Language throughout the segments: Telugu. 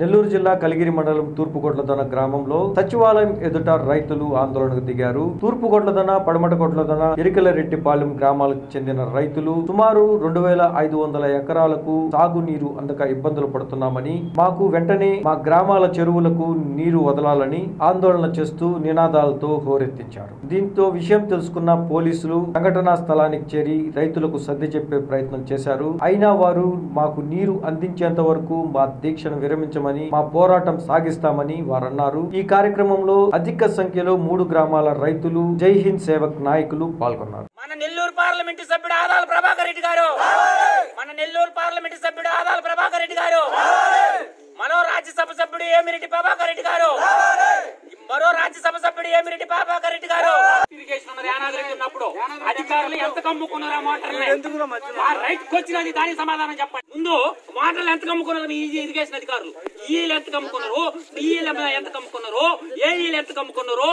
నెల్లూరు జిల్లా కలిగిరి మండలం తూర్పుగొడ్లదొన గ్రామంలో సచివాలయం ఎదుట రైతులు ఆందోళనకు దిగారు. తూర్పుగొడ్లదొన పడమటగొడ్లదొన ఎరికలరెడ్డిపాలెం గ్రామాలకు చెందిన రైతులు సుమారు రెండు వేల ఐదు వందల ఎకరాలకు సాగునీరు అందక ఇబ్బందులు పడుతున్నామని మాకు వెంటనే మా గ్రామాల చెరువులకు నీరు వదలాలని ఆందోళన చేస్తూ నినాదాలతో హోరెత్తించారు. దీంతో విషయం తెలుసుకున్న పోలీసులు సంఘటనా స్థలానికి చేరి రైతులకు సర్ది చెప్పే ప్రయత్నం చేశారు. అయినా వారు మాకు నీరు అందించేంత వరకు మా దీక్షను విరమించమని మా పోరాటం సాగిస్తామని వారు అన్నారు ఈ కార్యక్రమంలో అధిక సంఖ్యలో మూడు గ్రామాల రైతులు జై హింద్ సేవక్ నాయకులు పాల్గొన్నారు. మన నెల్లూరు పార్లమెంటు సభ్యుడు ఆదాల ప్రభాకర్ రెడ్డి గారు. మన నెల్లూరు పార్లమెంటు సభ్యుడు ఆదాల ప్రభాకర్ రెడ్డి గారు. మరో రాజ్యసభ సభ్యుడు ఏమిరెడ్డి ప్రభాకర్ రెడ్డి గారు. మరో రాజ్యసభ సభ్యుడు ఏమిరెడ్డి ప్రభాకర్ రెడ్డి గారు. ఉన్నప్పుడు అధికారులు ఎంత కమ్ముకున్నారు మోటార్లు రైట్ వచ్చినది దానికి సమాధానం చెప్పండి. ముందు మోటార్లు ఎంత కమ్ముకున్నారు? ఈ ఇరిగేషన్ అధికారులు. ఈలు ఎంత కమ్ముకున్నారు? ఈలు ఎంత కమ్ముకున్నారు? ఏ ఈలు ఎంత కమ్ముకున్నారు?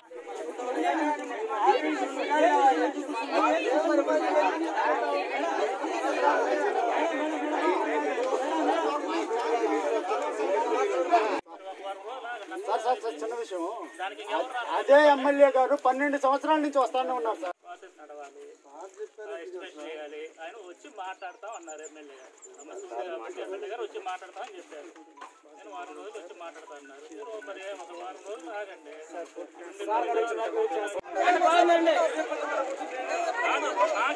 సార్ సార్ సార్ చిన్న విషయం. అదే ఎమ్మెల్యే గారు పన్నెండు సంవత్సరాల నుంచి వస్తానే ఉన్నారు సార్. ప్రాసెస్ నడవాలి ఎక్స్ప్రెస్ చేయాలి ఆయన వచ్చి మాట్లాడతాం అన్నారు ఎమ్మెల్యే గారు సమస్య ఎమ్మెల్యే గారు వచ్చి మాట్లాడతామని చెప్పారు నేను వారం రోజులు వచ్చి మాట్లాడతా అన్నారు మీరు మరి ఒక వారం రోజులు ఆగండి నాకు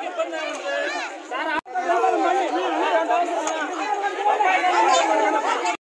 ఇబ్బంది